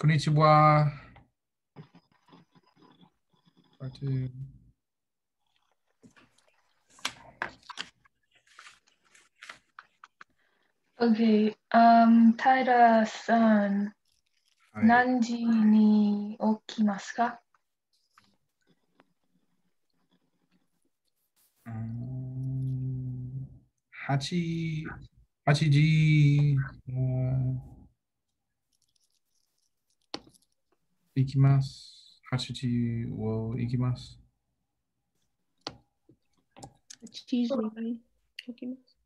こんにちは。Okay, um, 平さん、はい、何時に起きますか、うん、?8 8時。うん行きます。八時を行きます。 8時に起きます。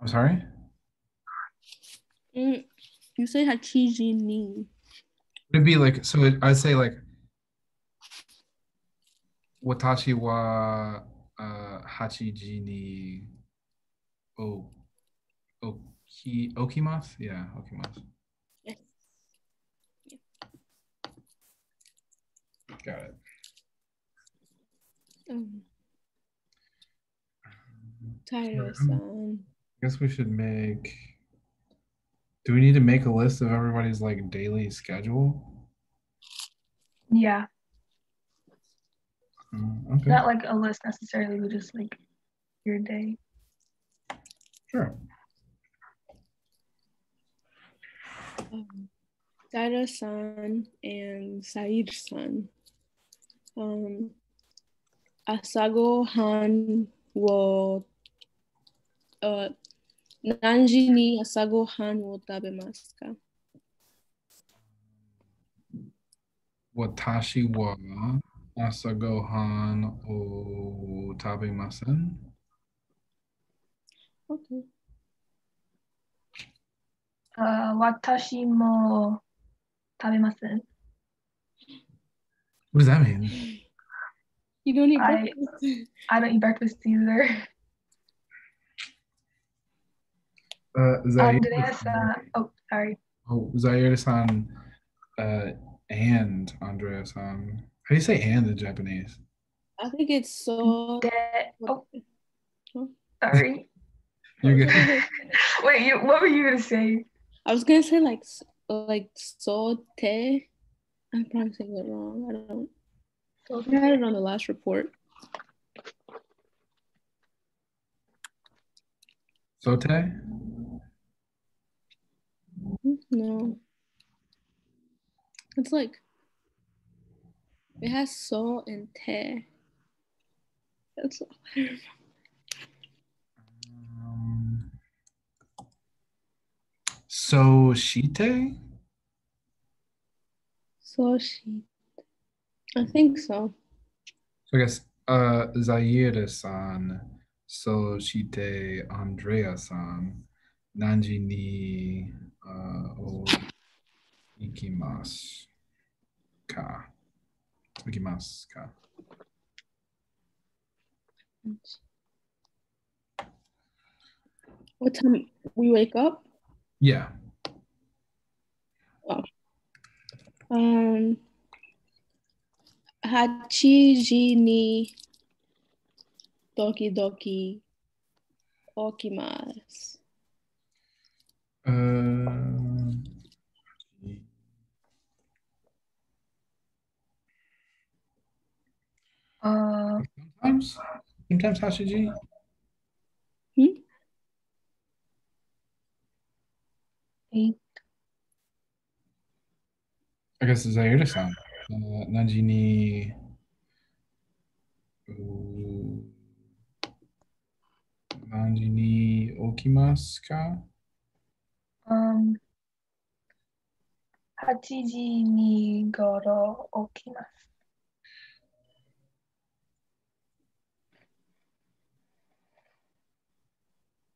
I'm sorry? うん。You say 8時に。 Would it be like, so it, I'd say like, watashi wa uh, hachi ji he Okimoth? Yeah, Okimoth. Yes. Yeah. Got it. Um, Tyro-san. I guess we should make. Do we need to make a list of everybody's like daily schedule? Yeah. Mm, okay. Not like a list necessarily, but just like your day. Sure. um, san and Said san. Um, Asago han wo uh, Nanji ni Asago han wo tabemaska. Watashi wa Asago han o tabemasen. Okay watashi mo. What does that mean? You don't eat I, breakfast. I don't eat breakfast either. Uh, Zaire-san, um, oh, sorry. Oh, Zaire-san uh, and Andrea-san. How do you say and in Japanese? I think it's so. De- oh, you're good Wait, you, what were you gonna say? I was gonna say like like saute. I'm probably saying it wrong. I don't. I had it on the last report. Sote? No. It's like it has so and te. That's Um, so shite? so she. I think so. So I guess uh Zaire-san, so shite Andrea-san, nanji ni uh o ikimasu ka. Ikimasu ka. What time we wake up? Yeah. Um. Hachiji ni doki doki okimasu. Um, Uh, sometimes, sometimes Hashiji. えっ I guess, Zaire san, uh, Nanjini. Uh, Nanjini okimasu ka? Um, 8時にごろ起きます。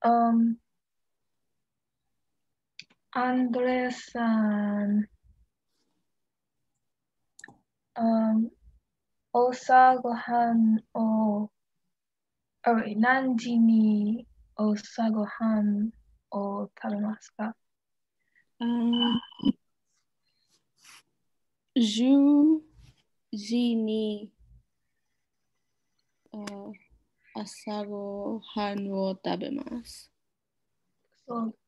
Um, アンドレさん、um, 朝ごはんを、あ何時に朝ごはんを食べますか Um, 10時に、あ朝ごはんを食べます。そう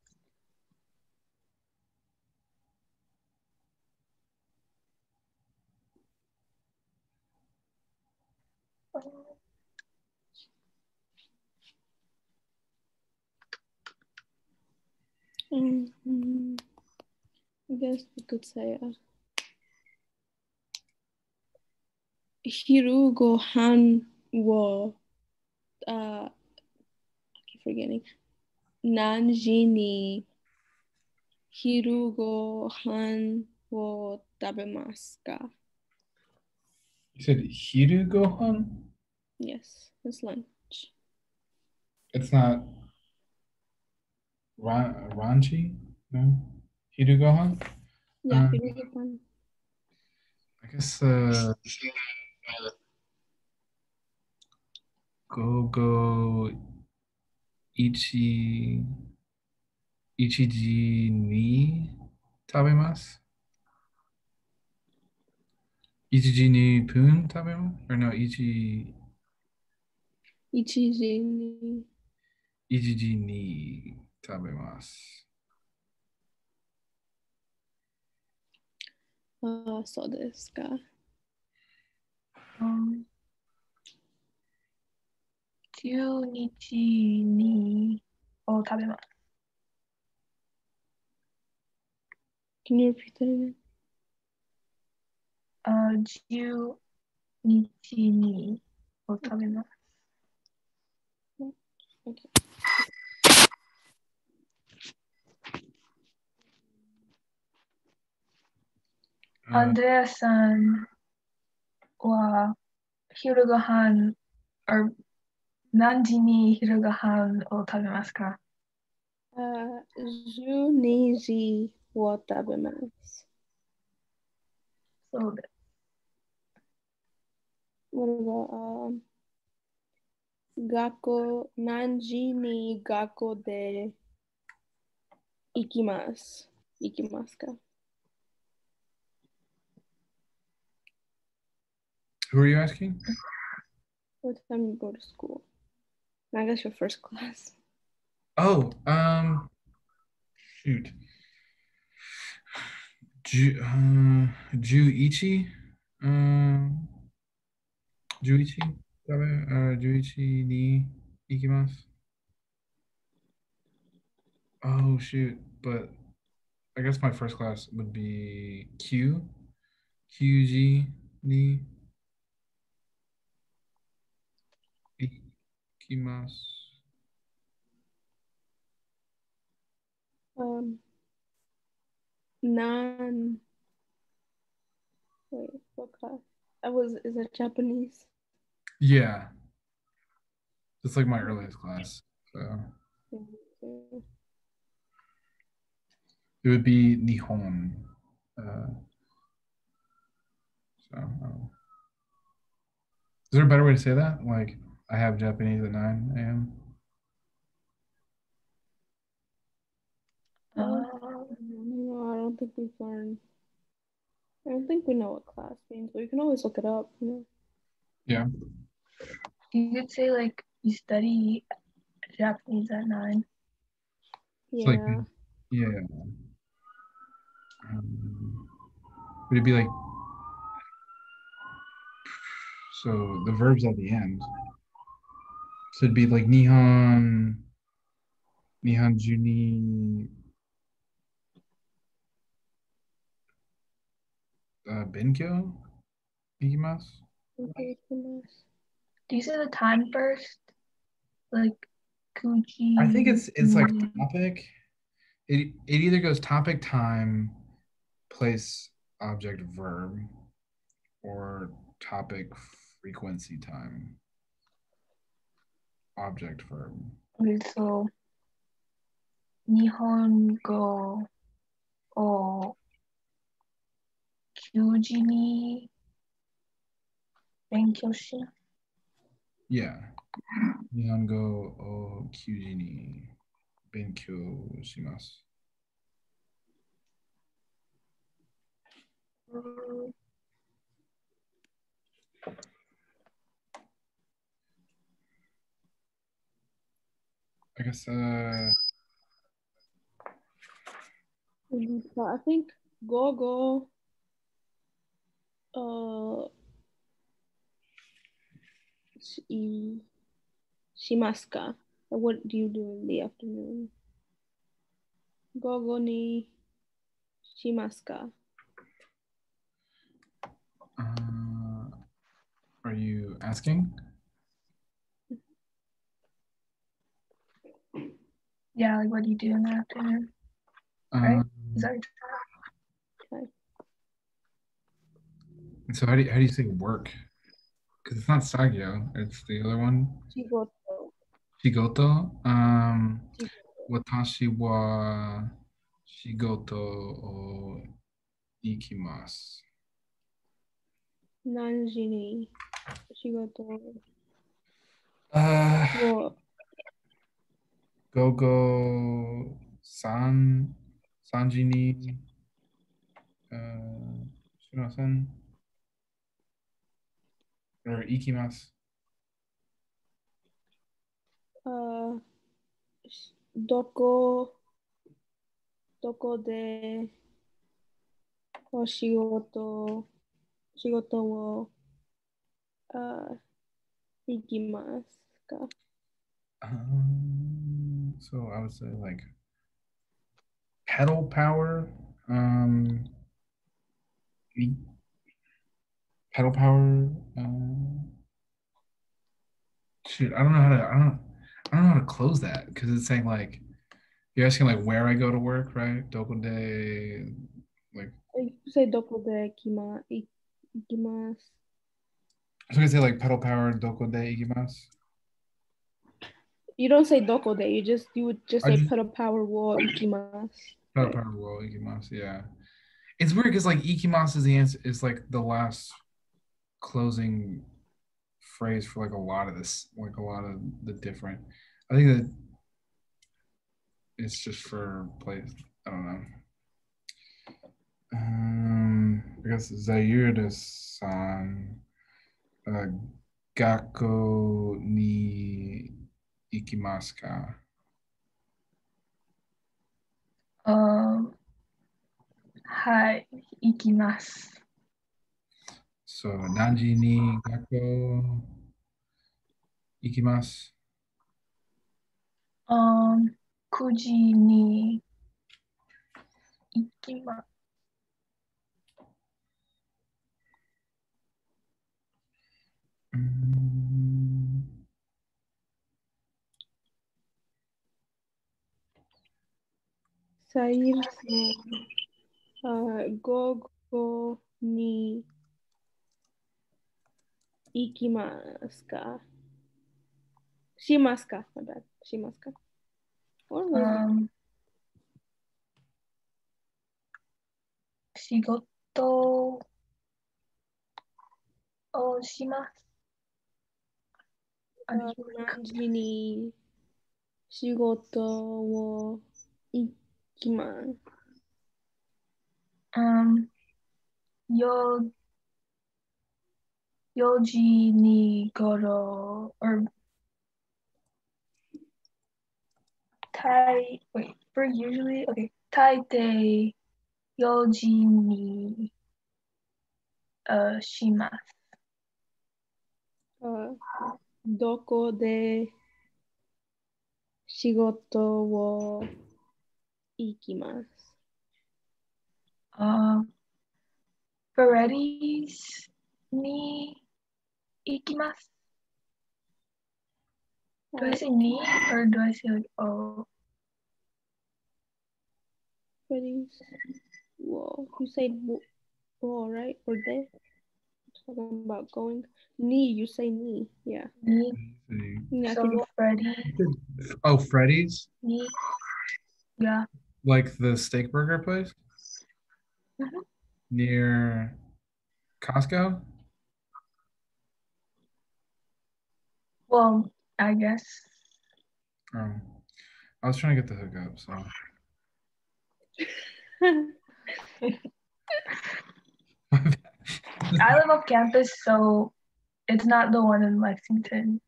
-hmm. I guess we could say uh, Hiru Gohan wo uh, I keep forgetting Nanjini Hiru Gohan wo tabemasu ka? You said Hiru Gohan? Yes, it's lunch. It's not Ran Ranchi? No? Hiru Gohan? Yeah, Um, Hiru Gohan. I guess uh go go ichi ichiji ni tabemasu? 一時に分食べます ?Or no, 1時。に。一時に食べます。ああ、そうですか。10日にを食べます。Can you repeat it again? あ10日にを食べます。Uh, アンドレアさんは昼ご飯 or 何時に昼ご飯を食べますか？Uh, 12時を食べます。そうです。what about um Gakko Nanji ni Gakko de Ikimas. Ikimaska. Who are you asking? What time you go to school? I guess your first class. Oh, um, shoot. Ju, uh, Ju Um, Juichi? Tabe, uh, Juichi ni ikimasu? Oh, shoot. But I guess my first class would be Q. QG ni ikimasu. Um, nan. Wait, what class? I was. Is it Japanese? Yeah. It's like my earliest class. So it would be Nihon. Uh, so um, is there a better way to say that? Like I have Japanese at 9 a.m. Uh, No, I don't think we've learned. I don't think we know what class means, but you can always look it up. You know. Yeah. You could say like you study Japanese at nine. Yeah. like yeah. Um, would it be like so the verbs at the end? So it'd be like Nihon, Nihon Juni, uh, Benkyo, Ikimasu. Okay, goodness do you say the time first? Like Gucci. I think it's it's like topic. It it either goes topic, time, place, object, verb, or topic, frequency, time, object, verb. Okay, so Nihongo o kyuji ni benkyou yeah. Nihongo o kyuji ni benkyou shimasu. I guess uh. I think go go. Uh. Shi, shimasu ka? What do you do in the afternoon? gogo ni shimasu ka? Uh, are you asking? Yeah, like what do you do in the afternoon? Right. Um, Is that so how do you, how do you say work? Because it's not sagyo, it's the other one. Shigoto. Shigoto. Um, watashi wa shigoto o ikimasu. Nanji ni shigoto Uh, wo Gogo san sanji ni uh, shino-san or ikimasu. uh, doko doko de o shigoto shigoto wo uh, ikimasu ka? Um, so I would say like pedal power. Um, pedal power. Um, shoot, I don't know how to. I don't. I don't know how to close that because it's saying like you're asking like where I go to work, right? Dokode, like Uh, You say doko de ikima, ik- so I say like pedal power dokode ikimasu. You don't say doko de, you just you would just say just- pedal power wo ikimasu. Pedal power roll ikimasu. Yeah, it's weird because like ikimasu is the answer is like the last closing phrase for like a lot of this, like a lot of the different. I think that it's just for place. I don't know. Um, I guess Zaire-san, uh, Gakko ni ikimasu ka? um hi ikimasu. そう、何時に学校行きますあ ?9 時に行きます。サイルさん、午後に Mm, Sair-san, uh, gogo ni ikimasu ka? Shimasu ka? My bad. Shimasu ka? What was it? Um shigoto o shimasu. I Uh, just work. Nanji ni shigoto wo ikimasu. Um, yo, yoji ni goro or tai. Wait, for usually okay. Taite yoji ni uh shimasu. Uh, doko de shigoto wo ikimasu. Uh, Freddy's ni ikimasu. Do I say ni or do I say like oh? Freddy's. Whoa, you said wo, wo, right? Or de? Talking about going. Ni, you say ni. Yeah. Ni. Yeah, So Freddy Oh, Freddy's, ni. Yeah. like the steak burger place Mhm. near Costco. Well, I guess. Oh, I was trying to get the hookup. So I live off campus, so it's not the one in Lexington.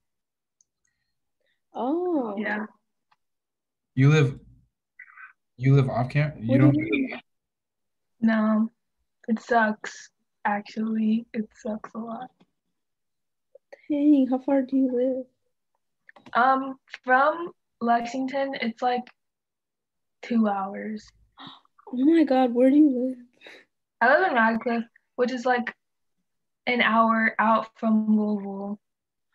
oh. Yeah. you live, you live off camp. You What do don't. you mean? No, it sucks. Actually, it sucks a lot. Dang, how far do you live? Um, from Lexington, it's like two hours. Oh my god, where do you live? I live in Radcliff, which is like an hour out from Louisville.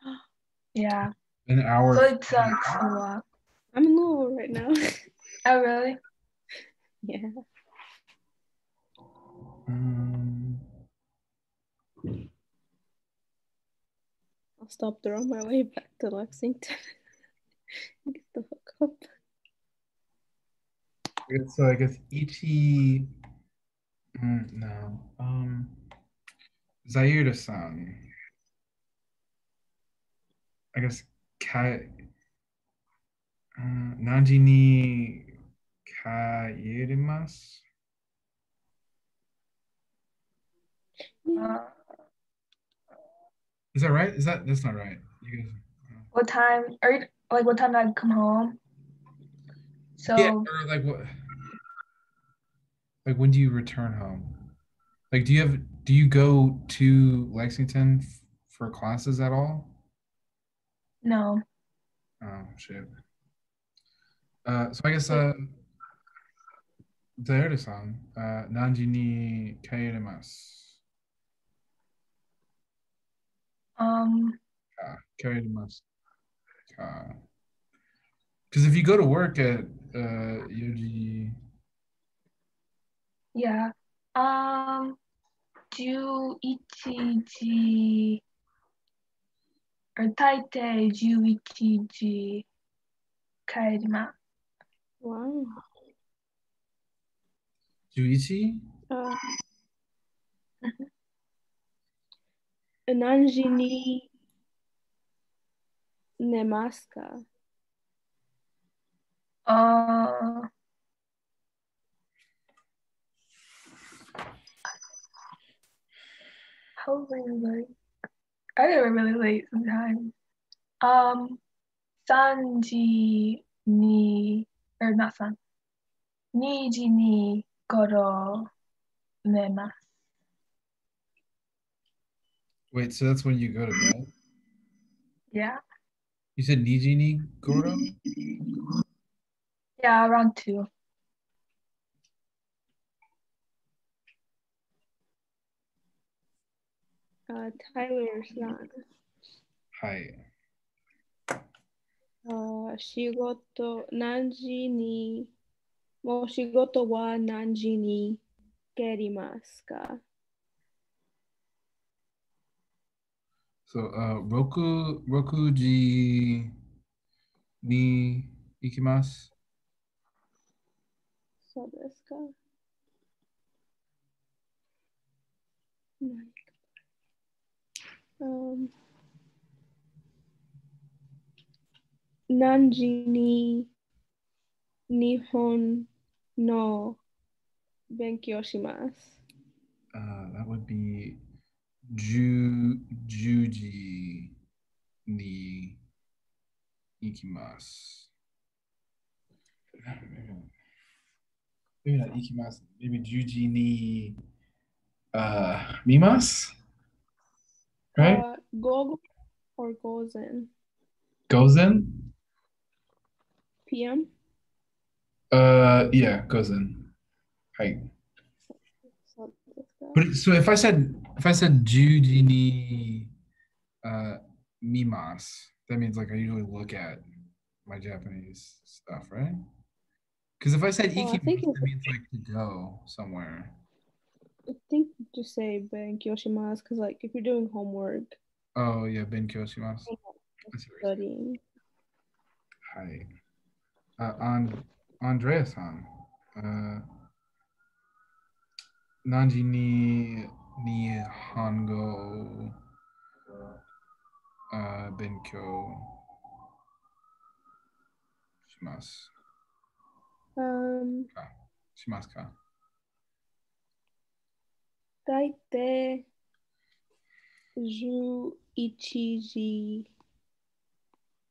Yeah, An hour. so it sucks a lot. I'm in Louisville right now. Oh, really? yeah. Mm, I'll stop there on my way back to Lexington. Get the hook up. So I guess Ichi. Mm, no. Um. Zaire san. I guess Ka. Uh, Nanji ni kaerimasu. Uh, Is that right? Is that that's not right? You guys. what time? Are you, like what time did I come home? So Yeah, or like what? Like when do you return home? Like, do you have do you go to Lexington f- for classes at all? no. Oh shit. Uh, so I guess uh, Zaire-san, uh, nanji ni kaerimasu. Um. Ka, kaerimasu. Ka. Because if you go to work at uh, Yoji, Yeah. Um. 11時 or 大抵11時帰ります。 Wow. Juichi, Uh, Nanji Ananjini Namaskar. Uh, how really like I get really late sometimes. Um, Sanji ni or not San, Niji ni goro nemasu. wait, so that's when you go to bed? Yeah. You said Niji ni Goro? Yeah, around 2. Uh, Tyler san. はい。 Uh, 仕事何時にもう仕事は何時に帰りますか So uh, roku rokuji ni ikimasu. So this guy. Um, Nanji ni Nihon no Benkyo shimasu. Uh, that would be juji ni ikimas. Maybe not ikimas. Maybe juji ni uh, mimas. Right. Uh, go or gozen. Gozen. PM. Uh, yeah, gozen. Hi. But so if I said if I said Juji ni uh mimas, that means like I usually look at my Japanese stuff, right? Because if I said I ikimasu, think that means like to go somewhere. I think just say benkyo shimasu because like if you're doing homework, Oh yeah, benkyo shimasu. I see what you're saying. studying. Hi. Uh, on Andrea-san. Uh, Nanji ni Nihongo uh, Benko Shimas. Um, ka. Shimas ka. Daite Ju Ichiji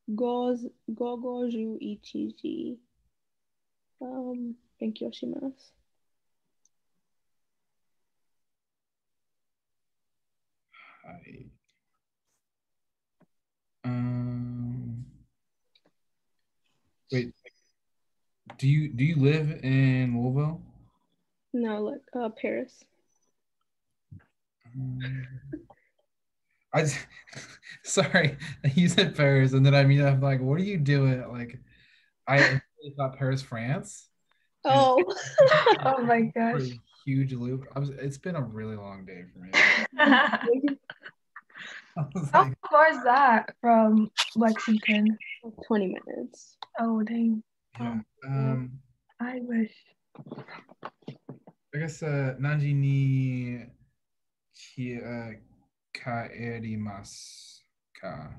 Goz Gogo Ju Ichiji um, Benko Shimas. Um, wait. Do you do you live in Louisville? No, like uh, Paris. Um, I sorry, you said Paris, and then I mean I'm like, what are you doing? Like, I really thought Paris, France. Oh, Oh my gosh. huge loop. I was. It's been a really long day for me. How I was like, far is that from Lexington? 20 minutes. Oh dang. yeah. Um, I wish. I guess uh, Nanji ni ki uh, kaerimasu ka.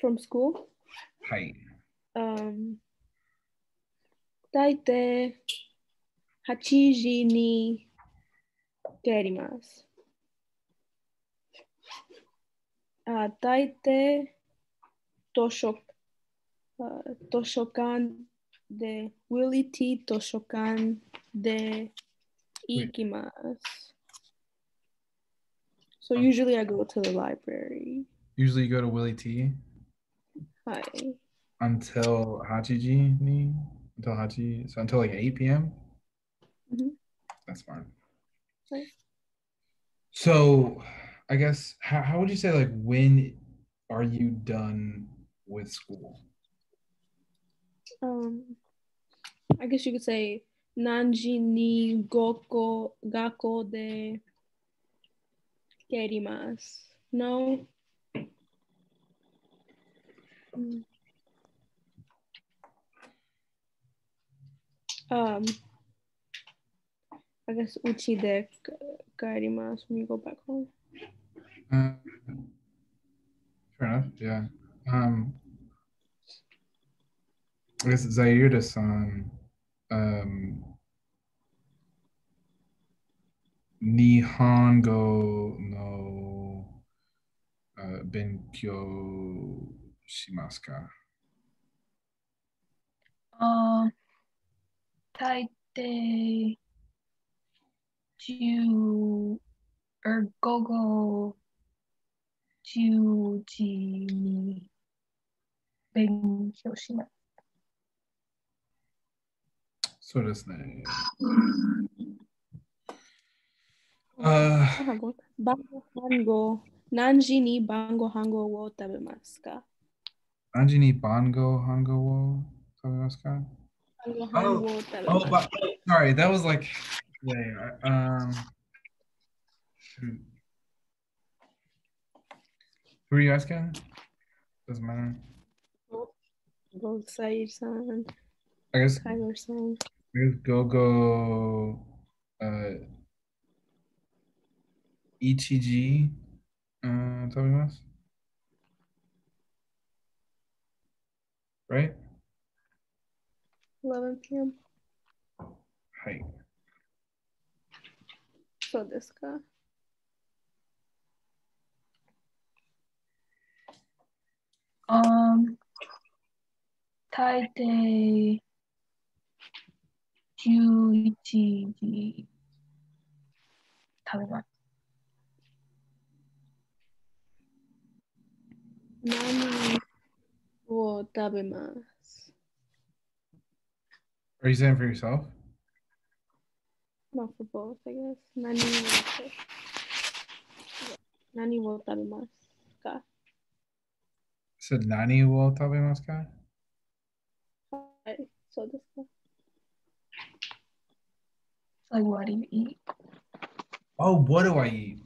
From school? Hai. Um, 大抵8時に帰ります。 Taite uh, Toshokan de Willy T. Toshokan de Ikimas. So okay. usually I go to the library. Usually you go to Willy T. Hi. Until Hachiji ni until Hachi so until like eight p.m. Mm-hmm. That's smart. Okay. So I guess how, how would you say like when are you done with school? Um, I guess you could say Nanji ni goko gako de kerimasu. No. Um, I guess uchi de k- kerimasu when you go back home. Uh, fair enough. Yeah. Um, I guess Zaire-san, um, Nihongo no uh, benkyo shimasu ka? Um, 大抵10 or 午後 10時に勉強します。そうですね。あ番号番号何時に晩ご飯を食べますか何時に晩ご飯を食べますか晩ご飯を食べ Oh, ます but, sorry, that was like, yeah, I- um, shoot. Who are you asking? Doesn't matter. Both sides on. I guess. Tyler's on. I guess go go. Uh, ETG. Uh, tell me. Right. Eleven p.m. Hi. So this guy. Um, 大抵11時食べます。何を食べます Are you saying for yourself? Not for both, I guess. 何を何を食べますか said 何を食べますか?はい、そうですか Like, what do you eat? Oh, what do I eat?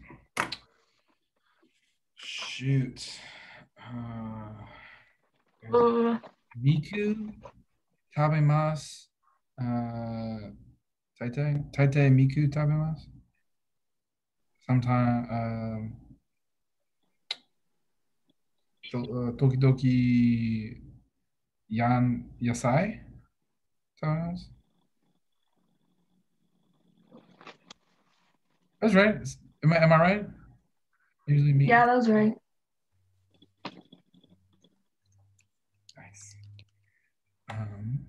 Shoot. Uh, Uh, Miku 食べます。Uh, 大体大体ミク食べます。Sometimes, um, Toki Doki Yan Yasai. That's right. Am I am I right? Usually me. Yeah, that's right. Nice. Um.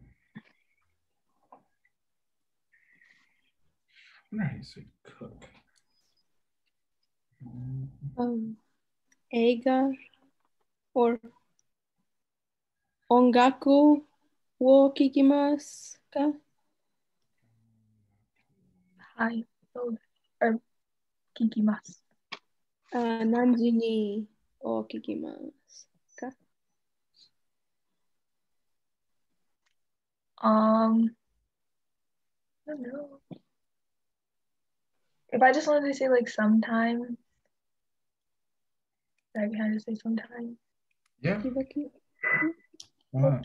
I wonder how you say cook. Um, Aga or ongaku wo kikimasu ka? Hi, or er, kikimasu. Uh, nanji ni wo kikimasu ka? Um, I don't know. If I just wanted to say like sometime, I kind of say sometime. Yeah. Okie. I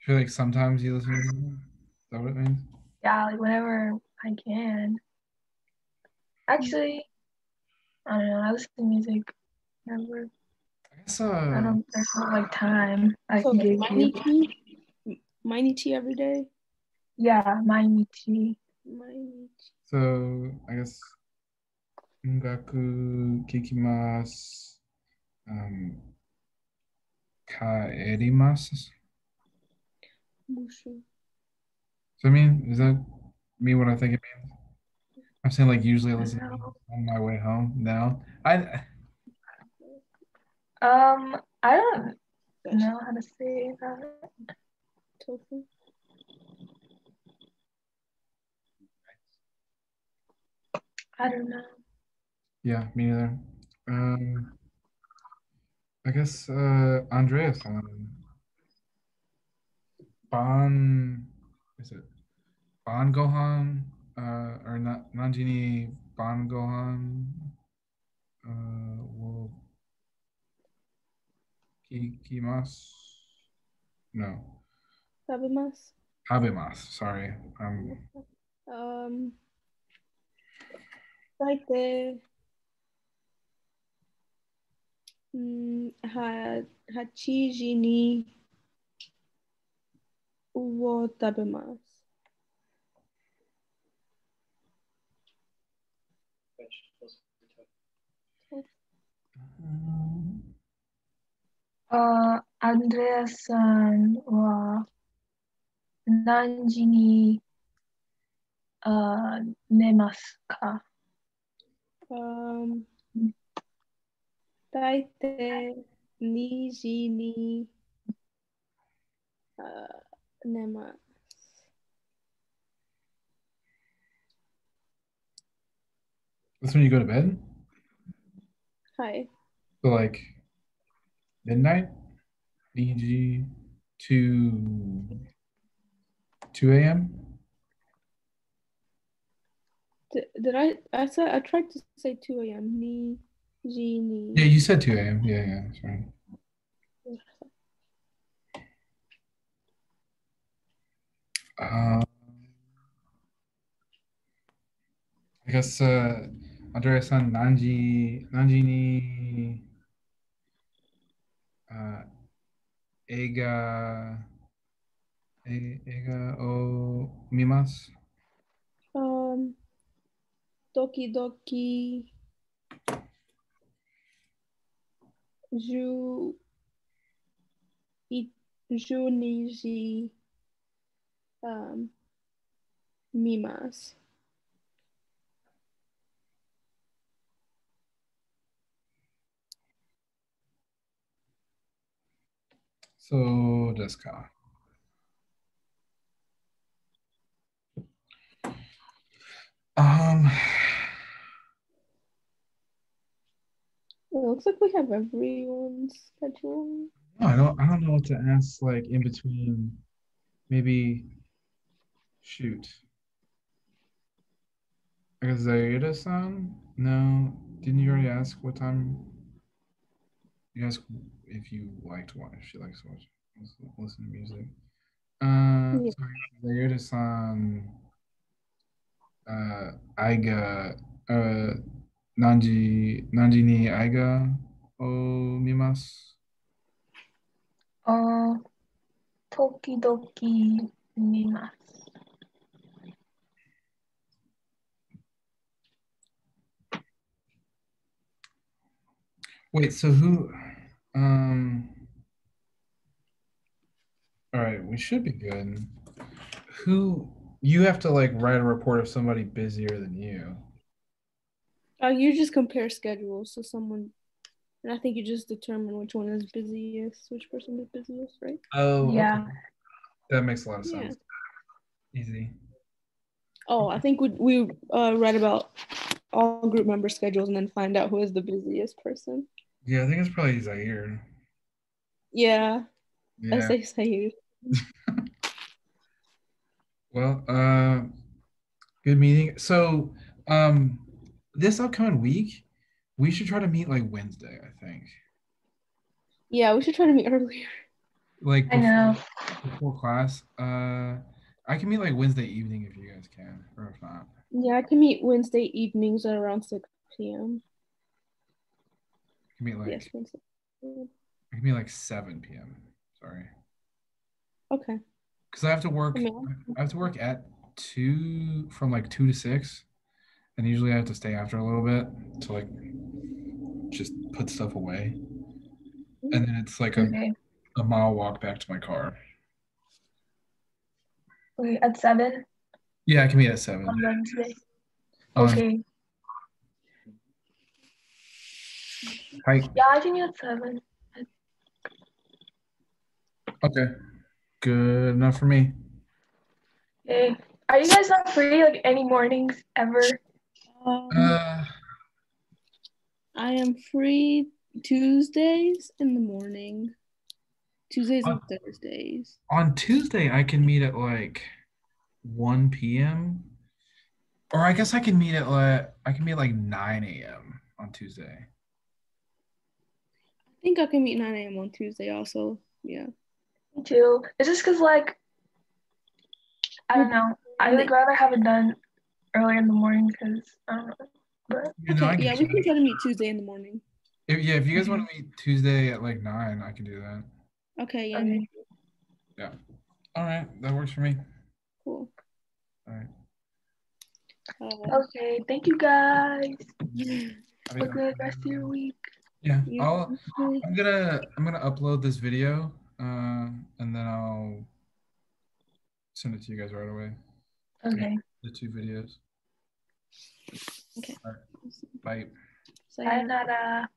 feel like sometimes you listen to music. Is that what it means? Yeah, like whenever I can. Actually, I don't know. I listen to music whenever. I guess uh, I don't. There's not like time I so can give you. Tea? Miney tea every day. Yeah, miney tea. Miney tea. So I guess Ngaku kikimasu um kaerimasu. Mushu. So I mean, is that me what I think it means? I'm saying like usually I listen to No. music on my way home. now. I Um, I don't know how to say that. Tofu. I don't know. Yeah, me neither. Um, I guess uh Andreas Ban is it Ban Gohan uh or not Nanjini Ban Gohan uh will Kikimas no Tabimasu. Habimas sorry um Um, right there. Mm, Hachijini wo tabemas. Uh, Andrea-san wa nanji ni uh, nemasu ka? Um, Taite Nijini uh, Nema. That's when you go to bed? Hi. So like midnight? DG two two AM? Did, did I I said I tried to say two AM. Ni 時に yeah you said 2 a.m yeah yeah that's right. Um, I guess uh, Andrea-san, Nanji, Nanji ni uh, eiga, e- eiga o mimasu. Um, Doki Doki Ju I Juniji um Mimas. So desu ka. Um, It looks like we have everyone's schedule. no, I don't I don't know what to ask like in between maybe shoot. I guess Zaida-san? No. Didn't you already ask what time? You asked if you liked to watch she likes to watch listen- to music. Uh Yeah. sorry, Zaida-san uh Aiga uh Nanji Nanji ni Aiga o mimasu. あー時々見ます。 Wait, so who um all right, we should be good. Who you have to like write a report of somebody busier than you. Uh, you just compare schedules, so someone And I think you just determine which one is busiest, which person is busiest, right? Oh, Yeah. okay. That makes a lot of Yeah. sense. Easy. Oh, I think we we uh, read about all group member schedules and then find out who is the busiest person. Yeah, I think it's probably Zaire. Yeah, I Yeah. say Saeed. Well, uh, good meeting. So, um, this upcoming week, we should try to meet like Wednesday, I think. Yeah, we should try to meet earlier. Like I know. before, before class. Uh, I can meet like Wednesday evening if you guys can, or if not. Yeah, I can meet Wednesday evenings at around 6 p.m. I can meet like yes, Wednesday. I can meet like 7 p.m. Sorry. Okay. Because I have to work. I mean, I have to work at two from like two to six, and usually I have to stay after a little bit to like just put stuff away, and then it's like a, Okay. a mile walk back to my car. Wait, at seven Yeah, I can meet at seven. on Wednesday. Um, Okay. Hi. Yeah, I can meet at seven. Okay. Good enough for me. Okay. Are you guys not free like any mornings ever? Um, Uh, I am free Tuesdays in the morning, Tuesdays and Thursdays. on Tuesday I can meet at like 1 p.m. Or I guess I can meet at like I can meet like 9 a.m. on Tuesday. I think I can meet 9 a.m. on Tuesday also. Yeah. Me too. It's just because like I don't know. I like rather have it done earlier in the morning because I don't know. But You know, Okay, yeah, we can try to meet Tuesday in the morning. If, yeah, if you guys want to meet Tuesday at like nine, I can do that. Okay, yeah, Okay. All right, that works for me. cool. All right. Uh, okay, thank you guys. Have a good rest of your week. yeah, you- I'll, I'm gonna I'm gonna upload this video, uh, and then I'll send it to you guys right away. Okay. The two videos. Okay. All right. Bye. So, Sayonara.